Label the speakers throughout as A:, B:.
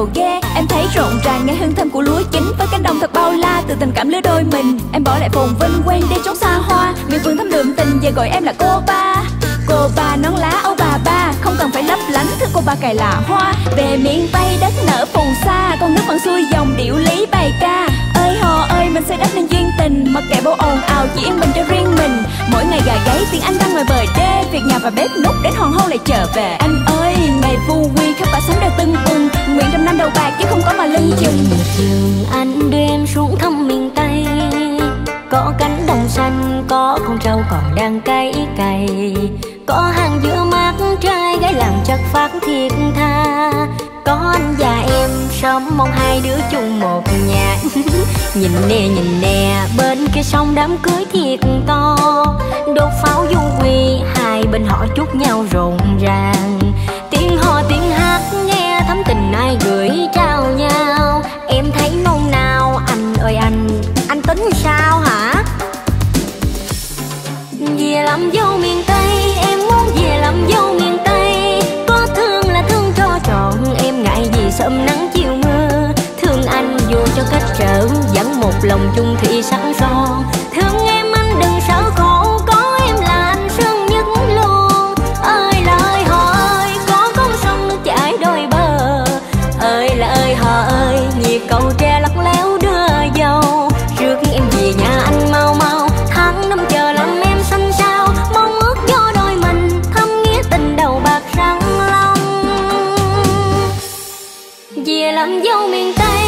A: đầu
B: ghe. Em thấy rộn ràng nghe hương thơm của lúa chín Với cánh đồng thật bao la, từ tình cảm lứa đôi mình. Em bỏ lại phồn vinh quen đi trốn xa hoa. Miền vườn thấm đượm tình giờ gọi em là cô ba. Cô ba nón lá, ô bà ba, Không cần phải lấp lánh, thưa cô ba cài là hoa. Về miền Tây, đất nở phù sa, Con nước vẫn xuôi dòng điệu lý bài ca. Ơi hò ơi, mình xây đắp nên duyên tình. Mặc kệ bao ồn ào, chỉ yên bình cho riêng mình. Mỗi ngày gà gáy, tiếng anh đang ngoài bờ đê Việc nhà và bếp nút đến hoàng hôn lại trở về. Anh ơi, ngày vu quy, khắp cả sống đều tưng bừng. Nguyện trăm năm đầu bạc, chứ không có mà lưng chừng.
A: Miệt anh đưa em xuống thăm miền tây. Có cánh đồng xanh, có con trâu còn đang cày cày có hàng giữa mát trai gái làm chắc phát thiệt tha sớm, mong hai đứa chung một nhà. Nhìn nè nhìn nè, bên kia sông đám cưới thiệt to. Đốt pháo du quy, hai bên họ chúc nhau rộn ràng. Tiếng hò tiếng hát, nghe thắm tình ai gửi trao nhau. Em thấy nôn nao, anh ơi anh anh tính sao hả? Về làm dâu miền tây, em muốn về làm dâu miền tây. Có thương là thương cho trọn, em ngại gì sớm nắng cho cách trở vẫn một lòng chung thủy sắc son thương em anh đừng sợ khổ, có em là anh sương nhất luôn. Ơi là ơi, họ ơi, có con sông nước chảy đôi bờ. Ơi là ơi, họ ơi, nhịp cầu tre lắc léo đưa dâu trước em về nhà anh mau mau, tháng năm chờ làm em xanh sao mong ước do đôi mình thâm nghĩa tình đầu bạc răng long. Về làm dâu miền tây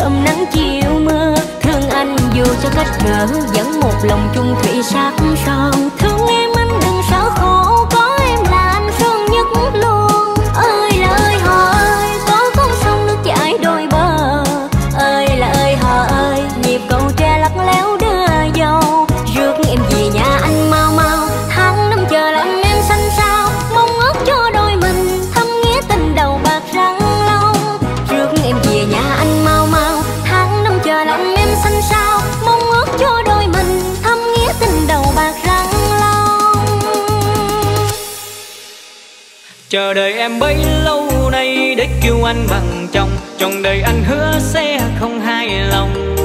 A: sớm nắng chiều mưa, thương anh dù cho cách trở vẫn một lòng chung thủy sắc son thương em chờ
C: đợi em bấy lâu nay để kêu anh bằng chồng. Chồng đời anh hứa sẽ không hài lòng.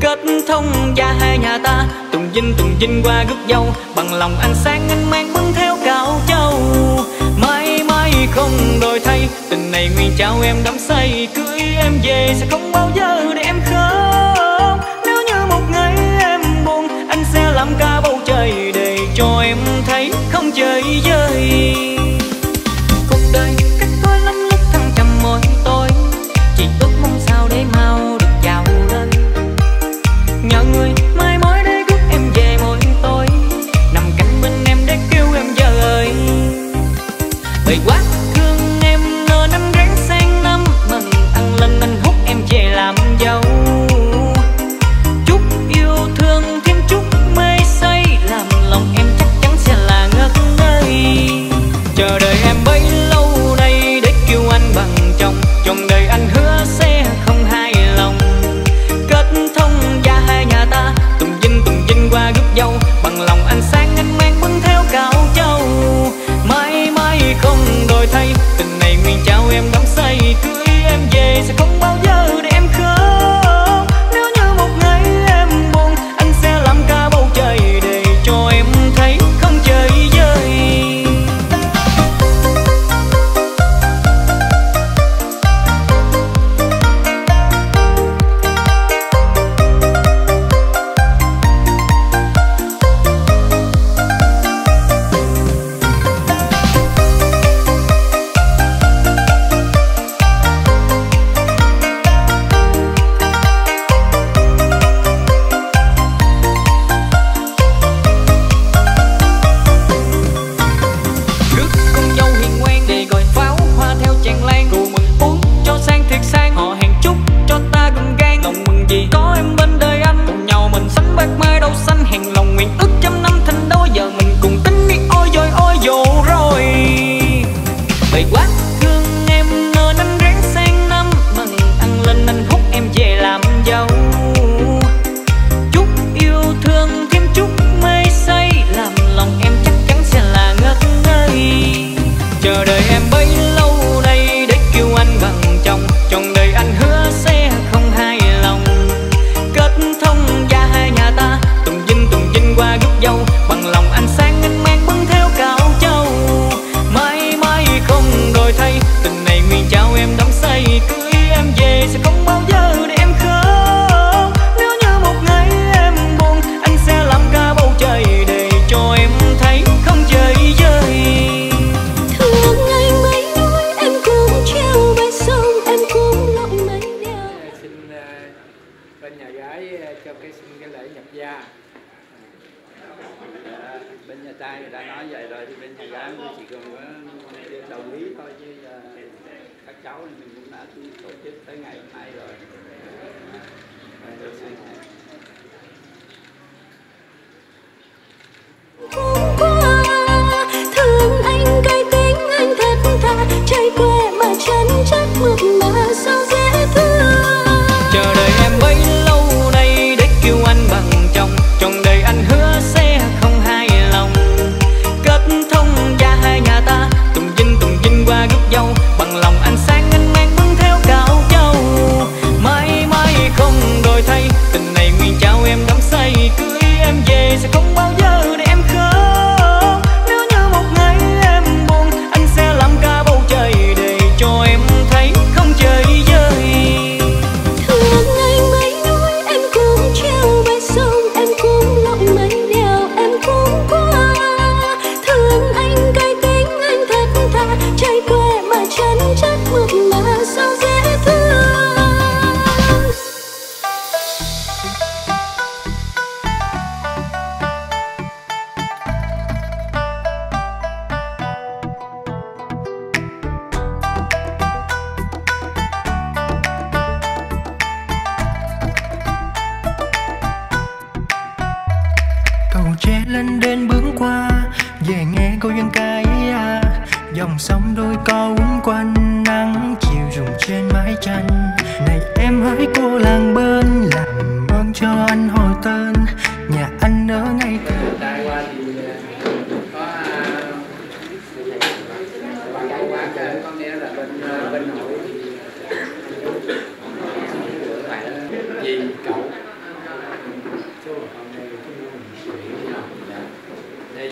C: Kết thông gia hai nhà ta, tùng dinh tùng dinh qua gốc dâu. Bằng lòng anh sáng anh mang bưng theo cạo châu mãi mãi không đổi thay, tình này nguyên trao em đắm say. Cưới em về sẽ không bao giờ để em khóc nếu như một ngày em buồn, anh sẽ làm ca bầu trời để cho em thấy không chơi vơi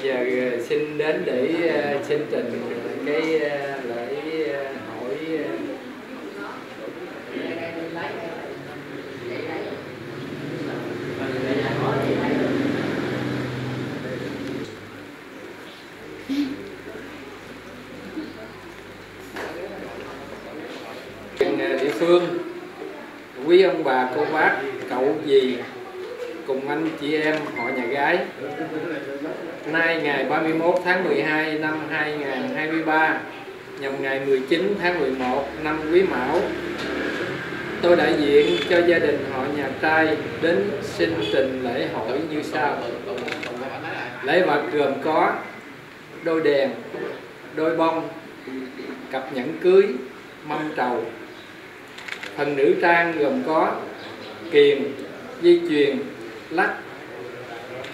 C: giờ
D: ờ, xin đến để ờ, xin trình ờ, cái lễ hỏi địa phương. Quý ông bà, cô bác, cậu gì cùng anh chị em, họ nhà gái nay ngày 31 tháng 12 năm 2023 nhằm ngày 19 tháng 11 năm Quý Mão, tôi đại diện cho gia đình họ nhà trai đến xin trình lễ hỏi như sau. Lễ vật gồm có đôi đèn, đôi bông, cặp nhẫn cưới, mâm trầu. Phần nữ trang gồm có kiềng, dây chuyền, lắc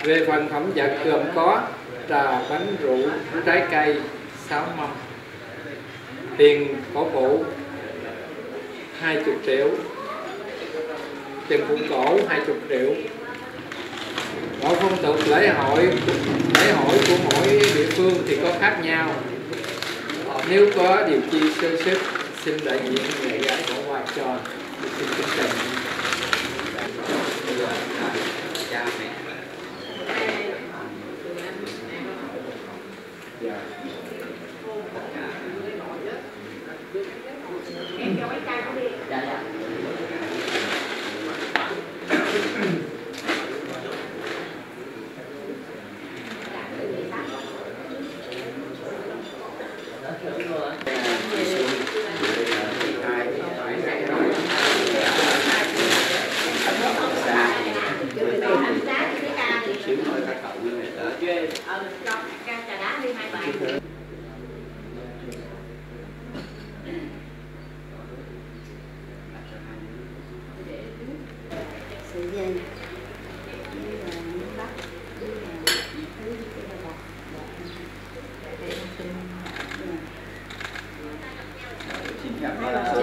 D: về phần phẩm vật gồm có trà, bánh rượu, trái cây sáo mâm tiền, cổ phụ 20 triệu, tiền phụ cổ 20 triệu. Mỗi phong tục lễ hội lễ hội của mỗi địa phương thì có khác nhau. Nếu có điều chi sơ sức xin đại diện người gái bỏ qua cho. Xin kính trình
E: Gracias.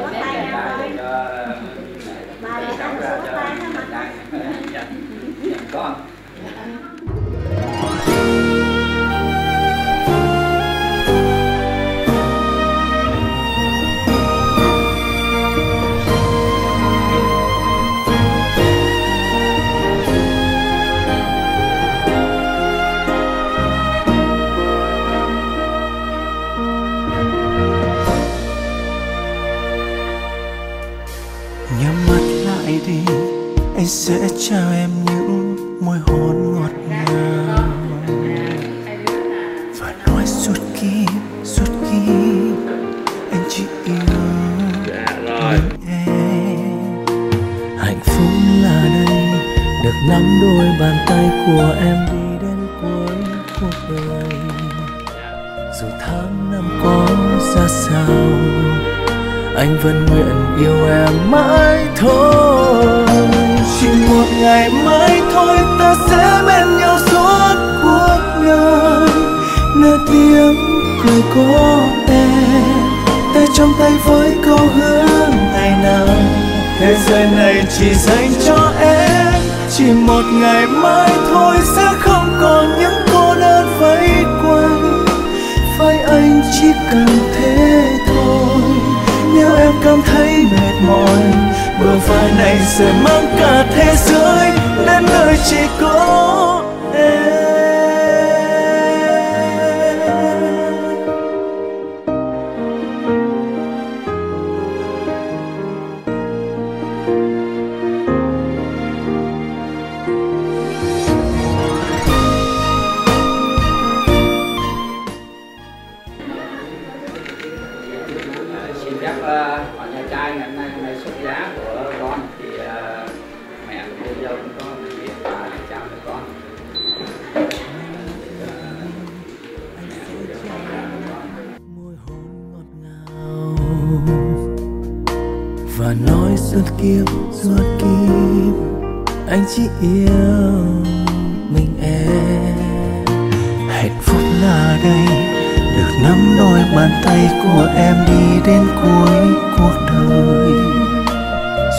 E: Chào em
F: tiếng cười có em tay trong tay với câu hứa ngày nào. Thế giới này chỉ dành cho em. Chỉ một ngày mai thôi sẽ không còn những cô đơn vây quanh. Với anh chỉ cần thế thôi. Nếu em cảm thấy mệt mỏi, bờ vai này sẽ mang cả thế giới đến nơi chỉ có anh chỉ yêu mình em. Hạnh phúc là đây, được nắm đôi bàn tay của em đi đến cuối cuộc đời.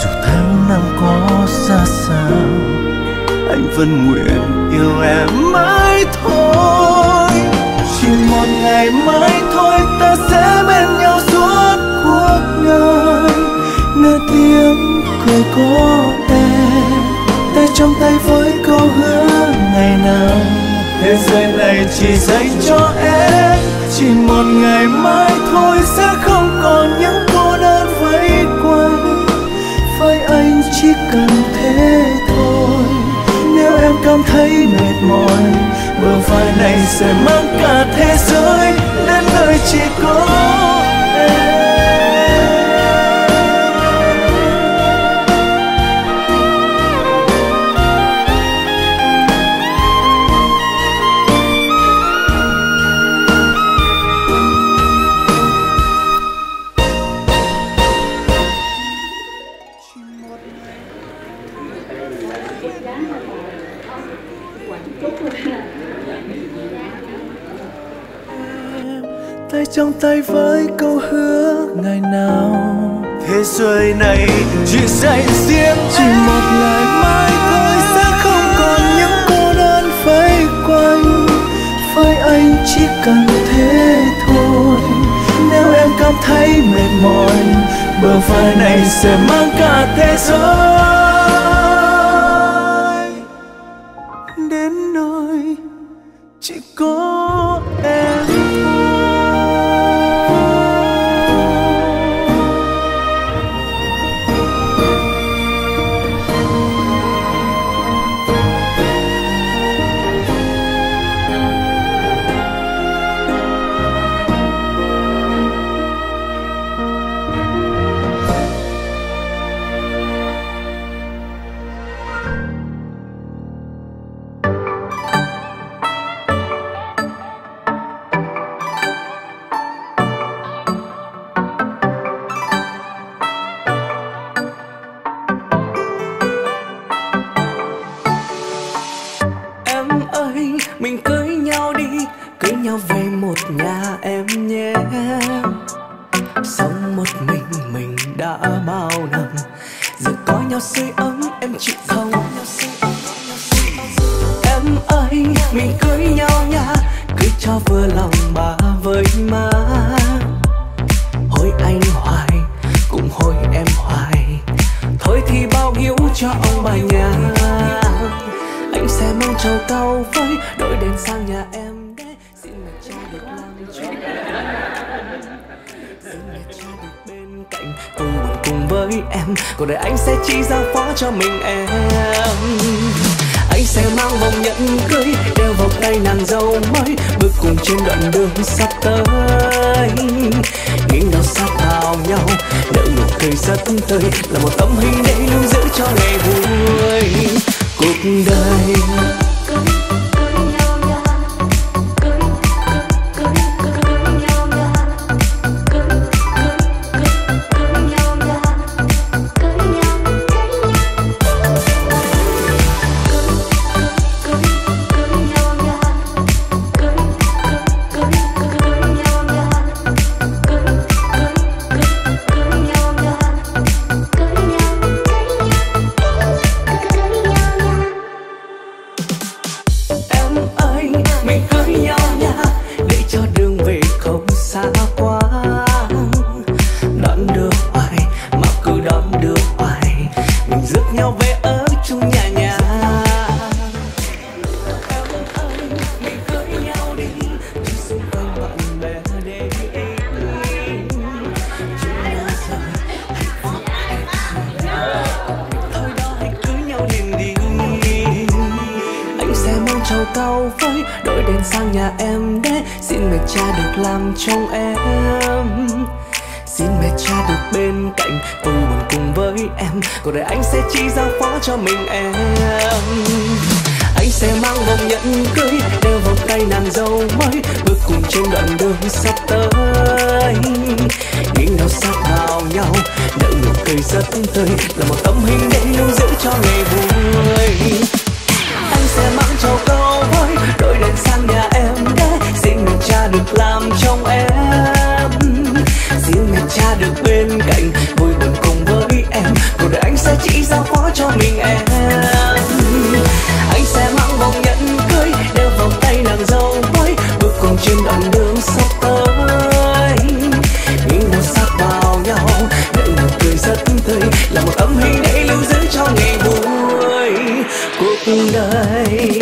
F: Dù tháng năm có xa sao anh vẫn nguyện yêu em mãi thôi. Chỉ một ngày mai thôi, ta sẽ bên nhau suốt cuộc đời. Nơi tiếng cười có trong tay với câu hứa ngày nào. Thế giới này chỉ dành cho em. Chỉ một ngày mai thôi sẽ không còn những cô đơn vây quanh. Với anh chỉ cần thế thôi. Nếu em cảm thấy mệt mỏi, bờ vai này sẽ mang cả thế giới đến nơi chỉ có. Trong tay với câu hứa ngày nào. Thế giới này chỉ dành riêng chỉ một ngày mai thôi sẽ không còn những cô đơn vây quanh. Với anh chỉ cần thế thôi. Nếu em cảm thấy mệt mỏi bờ vai này sẽ mang cả thế giới phó cho mình em. Anh sẽ mang vòng nhẫn cưới, đeo vào tay nàng dâu mới bước cùng trên đoạn đường sắp tới. Những đau sắc vào nhau đợi nụ cười rất tươi, là một tấm hình để lưu giữ cho ngày vui. Anh sẽ mang cho câu với đôi đèn sang nhà em để xin mình cha được làm trong em. Xin mình cha được bên cạnh, vui buồn cùng với em sẽ chỉ giao phó cho mình em. Anh sẽ mang vòng nhẫn cưới, đeo vòng tay nàng dâu mới, bước cùng trên đoạn đường sắp tới. Những đôi sắc vào nhau đợi nụ cười rất tươi, là một âm hình để lưu giữ cho ngày vui. Cuộc
C: đời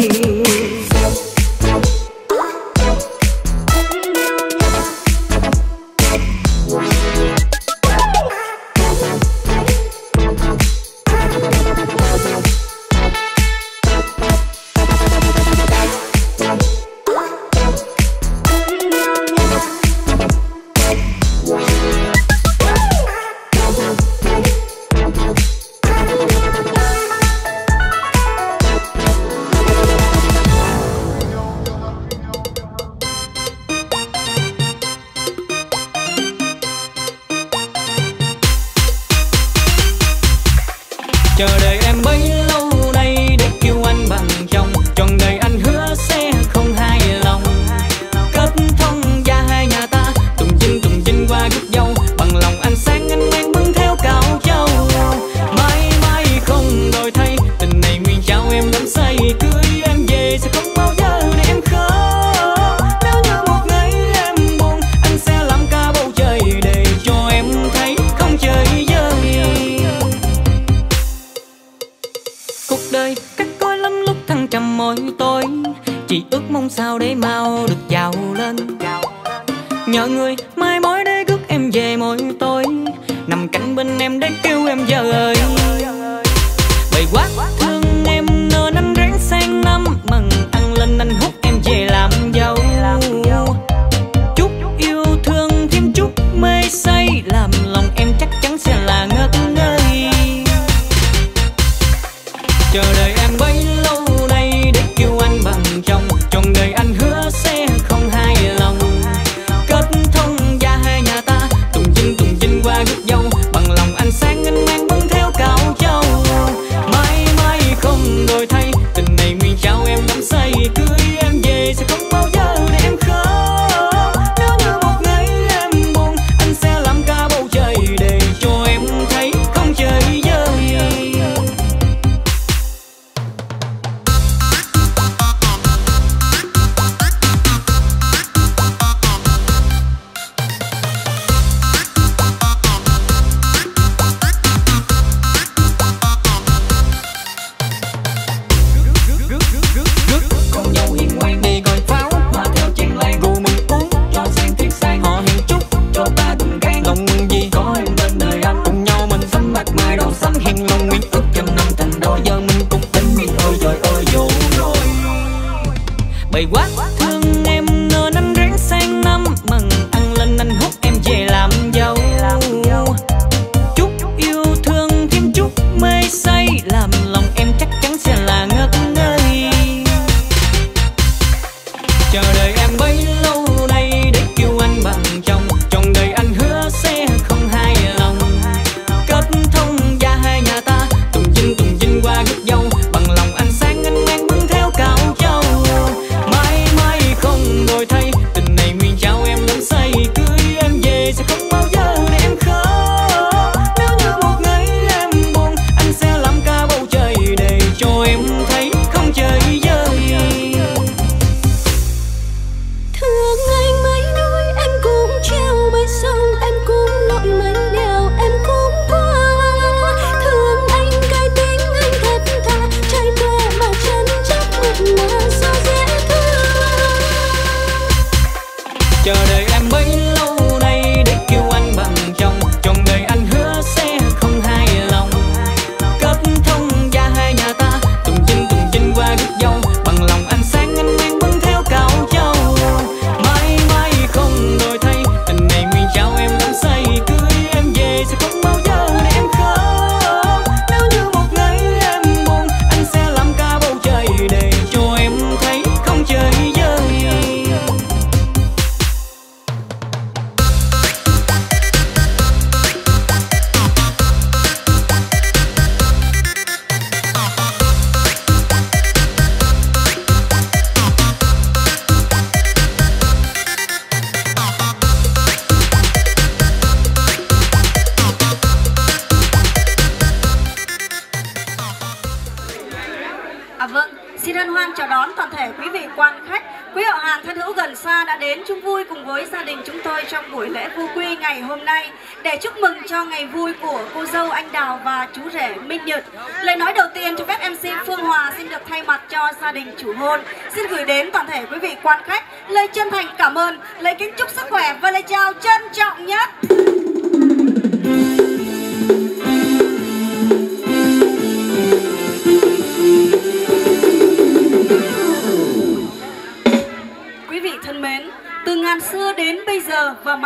C: bậy quá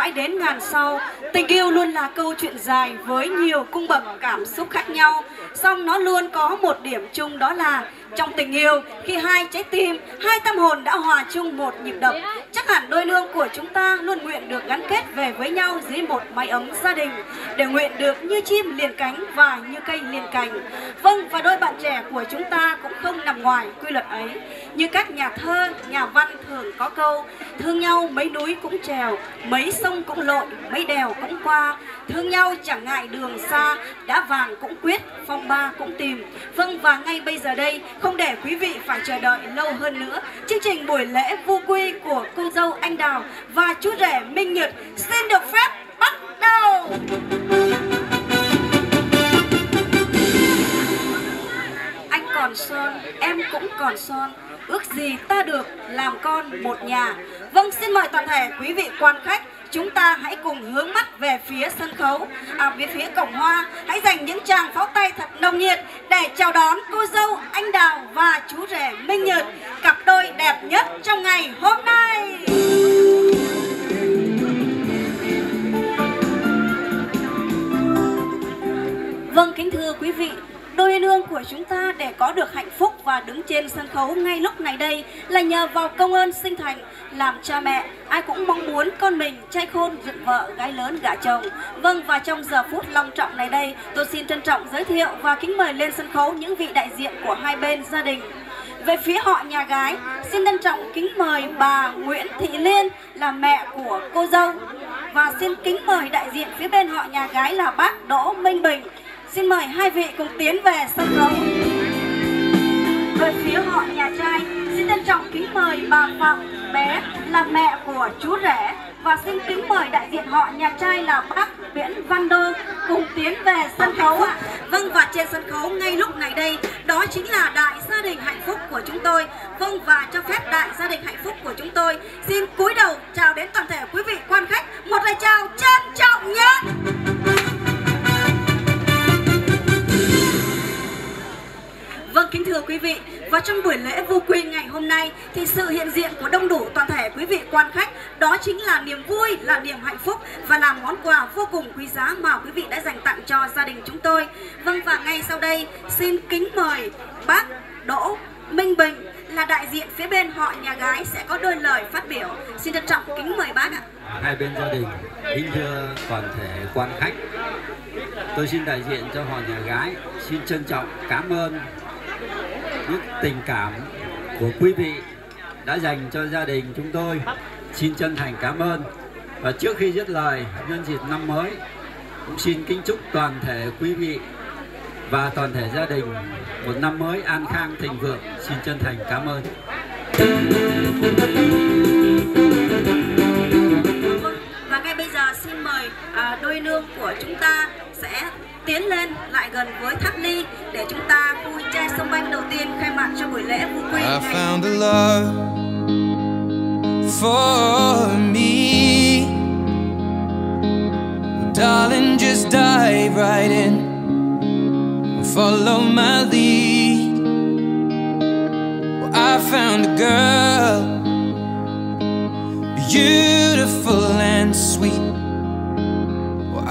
C: mãi
G: đến ngàn sau, tình yêu luôn là câu chuyện dài với nhiều cung bậc cảm xúc khác nhau. Song nó luôn có một điểm chung đó là trong tình yêu, khi hai trái tim, hai tâm hồn đã hòa chung một nhịp đập, chắc hẳn đôi lương của chúng ta luôn nguyện được gắn kết về với nhau dưới một mái ấm gia đình, để nguyện được như chim liền cánh và như cây liền cành. Vâng, và đôi bạn trẻ của chúng ta cũng không nằm ngoài quy luật ấy. Như các nhà thơ, nhà văn thường có câu, thương nhau mấy núi cũng trèo, mấy sông cũng lội, mấy đèo cũng qua, thương nhau chẳng ngại đường xa, đã vàng cũng quyết, phong ba cũng tìm. Vâng, và ngay bây giờ đây, không để quý vị phải chờ đợi lâu hơn nữa, chương trình buổi lễ vu quy của cô dâu anh Đào và chú rể Minh Nhật xin được phép bắt đầu. Anh còn son, em cũng còn son Ước gì ta được làm con một nhà. Vâng xin mời toàn thể quý vị quan khách, Chúng ta hãy cùng hướng mắt về phía sân khấu. À về phía cổng hoa Hãy dành những tràng pháo tay thật nồng nhiệt Để chào đón cô dâu, anh Đào và chú rể Minh Nhật. Cặp đôi đẹp nhất trong ngày hôm nay. Vâng kính thưa quý vị Đôi nương của chúng ta để có được hạnh phúc và đứng trên sân khấu ngay lúc này đây là nhờ vào công ơn sinh thành, làm cha mẹ. Ai cũng mong muốn con mình trai khôn, dựng vợ, gái lớn, gả chồng. Vâng và trong giờ phút long trọng này đây, tôi xin trân trọng giới thiệu và kính mời lên sân khấu những vị đại diện của hai bên gia đình. Về phía họ, nhà gái, xin trân trọng kính mời bà Nguyễn Thị Liên là mẹ của cô dâu. Và xin kính mời đại diện phía bên họ, nhà gái là bác Đỗ Minh Bình. Xin mời hai vị cùng tiến về sân khấu. Về phía họ nhà trai, xin trân trọng kính mời bà Phạm Bé là mẹ của chú rể và xin kính mời đại diện họ nhà trai là bác Nguyễn Văn Đô cùng tiến về sân khấu ạ. Vâng và trên sân khấu ngay lúc này đây đó chính là đại gia đình hạnh phúc của chúng tôi. Vâng và cho phép đại gia đình hạnh phúc của chúng tôi xin cúi đầu trong buổi lễ vô quy ngày hôm nay thì sự hiện diện của đông đủ toàn thể quý vị quan khách đó chính là niềm vui, là niềm hạnh phúc và là món quà vô cùng quý giá mà quý vị đã dành tặng cho gia đình chúng tôi. Vâng và ngay sau đây xin kính mời bác Đỗ Minh Bình là đại diện phía bên họ nhà gái sẽ có đôi lời phát biểu. Xin trân trọng kính mời bác ạ.
H: Hai bên gia đình, kính thưa toàn thể quan khách, tôi xin đại diện cho họ nhà gái xin trân trọng cảm ơn những tình cảm của quý vị đã dành cho gia đình chúng tôi. Xin chân thành cảm ơn. Và trước khi dứt lời nhân dịp năm mới, cũng xin kính chúc toàn thể quý vị và toàn thể gia đình một năm mới an khang, thịnh vượng. Xin chân thành cảm ơn.
G: Vâng, và ngay bây giờ xin mời à, đôi nương của chúng ta sẽ tiến lên lại gần với tháp ly để chúng ta vui chơi sông banh đầu tiên khai mạc cho buổi lễ vui quy
I: I found love for me. Darling, just dive right in. Follow my lead. Well, I found a girl Beautiful and sweet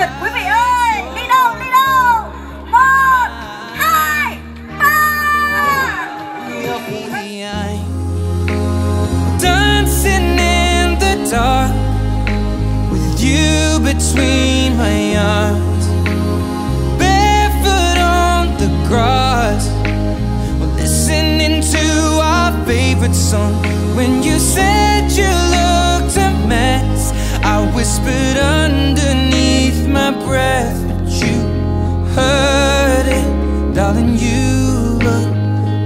G: nhiệt quý vị ơi đi đâu đi đâu một hai ba
I: between my arms, barefoot on the grass, We're listening to our favorite song. When you said you looked a mess, I whispered underneath. My breath, but you heard it, darling. You look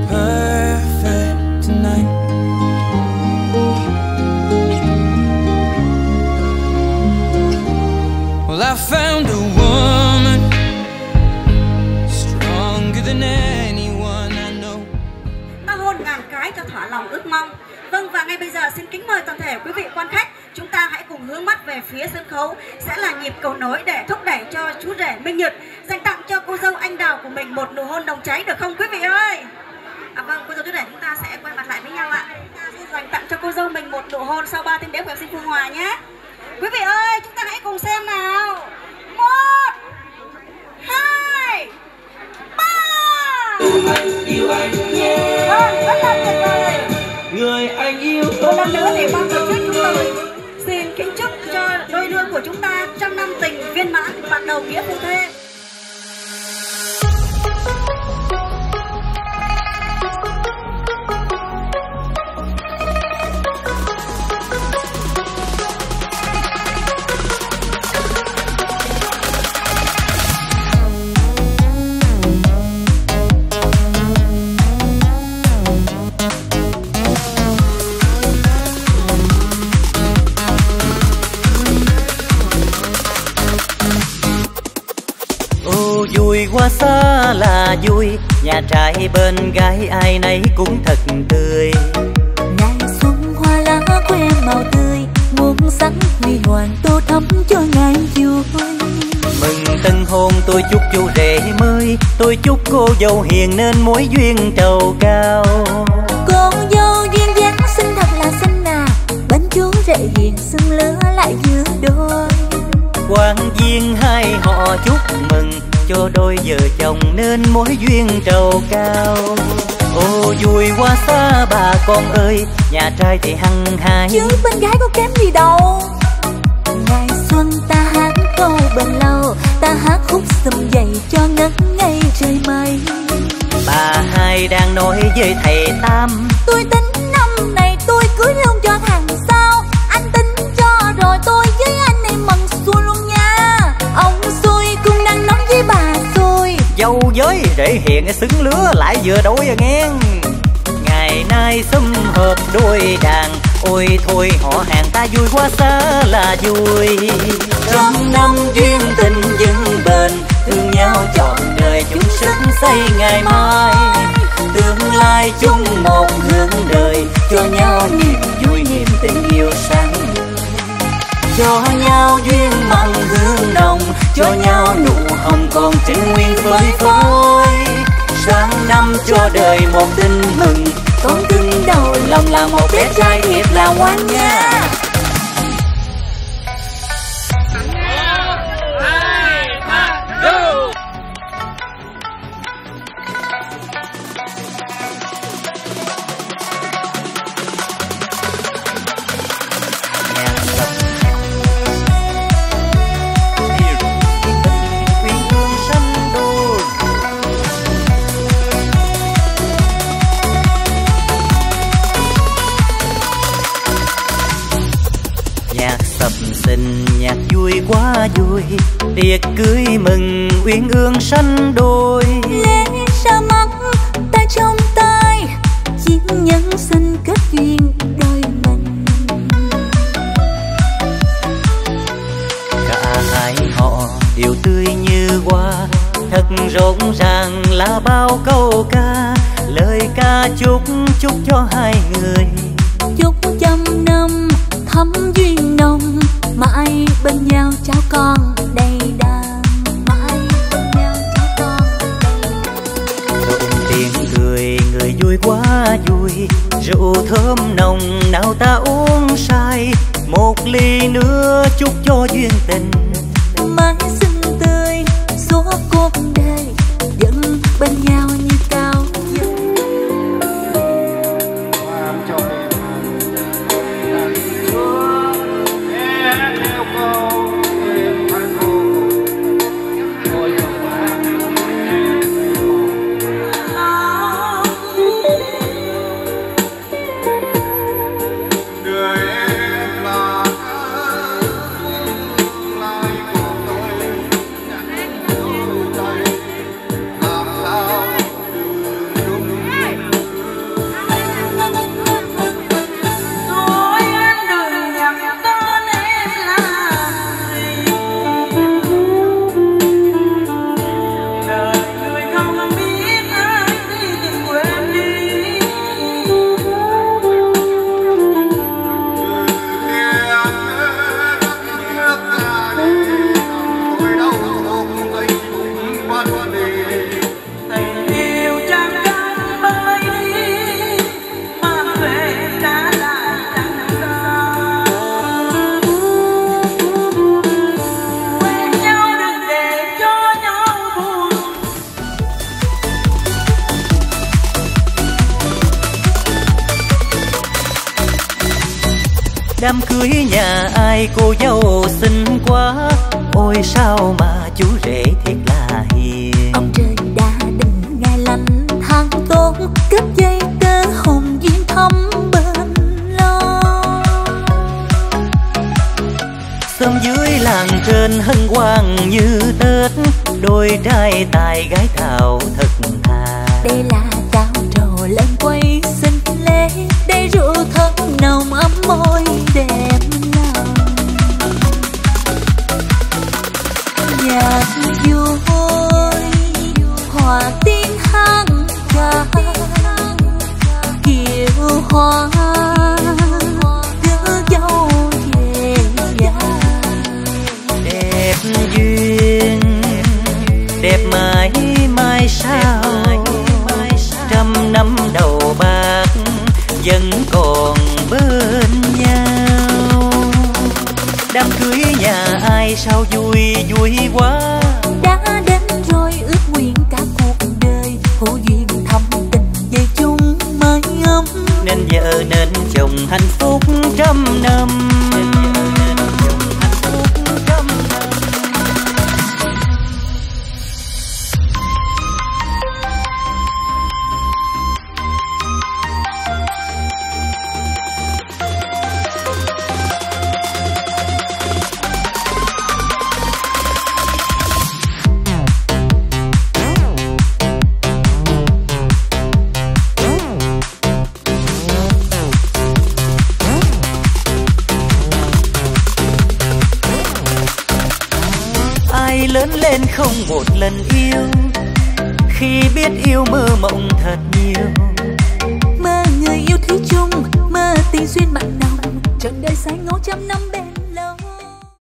I: perfect tonight. Well, I found a woman stronger than anyone I know.
G: ta hôn ngàn cái cho thỏa lòng ước mong vâng và ngay bây giờ xin kính mời toàn thể quý vị quan khách cùng hướng mắt về phía sân khấu sẽ là nhịp cầu nối để thúc đẩy cho chú rể minh nhật dành tặng cho cô dâu anh đào của mình một nụ hôn nồng cháy được không quý vị ơi? À vâng cô dâu chú rể chúng ta sẽ quay mặt lại với nhau ạ. Chúng ta sẽ dành tặng cho cô dâu mình một nụ hôn sau 3 tiếng đếm của em xin phương hòa nhé. Quý vị ơi chúng ta hãy cùng xem nào. Một hai ba. Vâng rất là tuyệt vời.
H: Người anh yêu
G: một lần nữa thì ban cho của chúng ta trăm năm tình viên mãn bạn đầu nghĩa phụ thê.
J: Quá xa là vui. Nhà trai bên gái ai nấy cũng thật tươi.
B: Ngày xuân hoa lá em màu tươi muôn sắc huy hoàng tô thắm cho ngày vui.
J: Mừng tân hôn tôi chúc chú rể mới Tôi chúc cô dâu hiền nên mối duyên trầu cao.
B: Con dâu duyên dáng xinh thật là xinh à bên chú rể hiền xưng lứa lại giữa đôi.
J: Quan viên hai họ chúc mừng cho đôi vợ chồng nên mối duyên trầu cao. Ô vui quá xa bà con ơi nhà trai thì hăng hai
B: chứ bên gái có kém gì đâu. Ngày xuân ta hát câu bền lâu ta hát khúc sum dậy cho ngất ngây trời mây.
J: Bà hai đang nói với thầy tam.
B: Tôi tính năm này tôi cưới luôn cho thằng
J: hiện xứng lứa lại vừa đôi à nghe. Ngày nay xâm hợp đôi đàn, ôi thôi họ hàng ta vui quá xa là vui. Trăm năm duyên tình vững bền thương nhau chọn đời chung sức xây ngày mai. Tương lai chung một hướng đời, cho nhau niềm vui, niềm tình yêu sáng. Cho nhau duyên mặn hương nồng, cho nhau nụ hồng còn trên nguyên phơi phới sang năm cho đời một tin mừng. Con cưng đầu lòng là một bé trai, thiệt là ngoan nha. Ly nữa chúc cho duyên tình. Đám cưới nhà ai cô dâu xinh quá. Ôi sao mà chú rể thiệt là hiền.
B: Ông trời đã định ngày lành tháng tốt kết dây tơ hồng duyên thắm bên lo.
J: Sớm dưới làng trên hân hoan như tết đôi trai tài gái thảo mãi mai sao? Trăm năm đầu bạc vẫn còn bên nhau. Đám cưới nhà ai sao vui vui quá?
B: Đã đến rồi ước nguyện cả cuộc đời. Hữu duyên thắm tình về chung mái ấm.
J: Nên vợ nên chồng hạnh phúc trăm năm